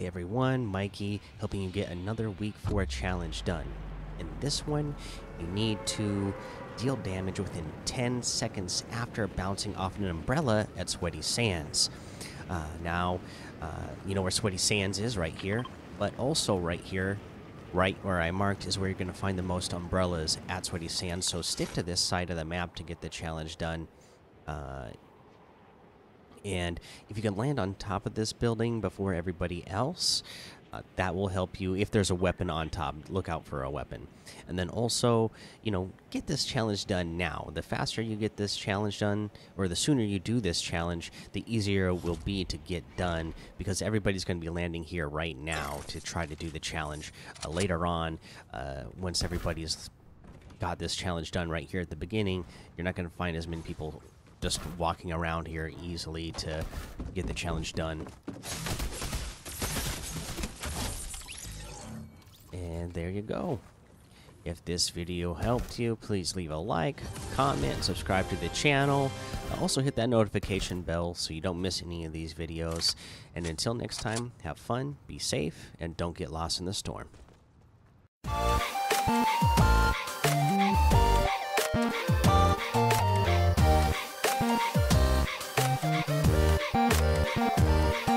Everyone, Mikey, helping you get another week for a challenge done. In this one, you need to deal damage within 10 seconds after bouncing off an umbrella at Sweaty Sands. Uh, now, uh, you know where Sweaty Sands is right here, but also right here, right where I marked, is where you're going to find the most umbrellas at Sweaty Sands. So stick to this side of the map to get the challenge done. Uh, and if you can land on top of this building before everybody else, uh, that will help you. If there's a weapon on top, look out for a weapon. And then also, you know, get this challenge done now. The faster you get this challenge done, or the sooner you do this challenge, the easier it will be to get done because everybody's going to be landing here right now to try to do the challenge. Uh, later on, uh, once everybody's got this challenge done right here at the beginning, you're not going to find as many people just walking around here easily to get the challenge done. And there you go. If this video helped you, please leave a like, comment, subscribe to the channel. Also hit that notification bell so you don't miss any of these videos. And until next time, have fun, be safe, and don't get lost in the storm. Yeah.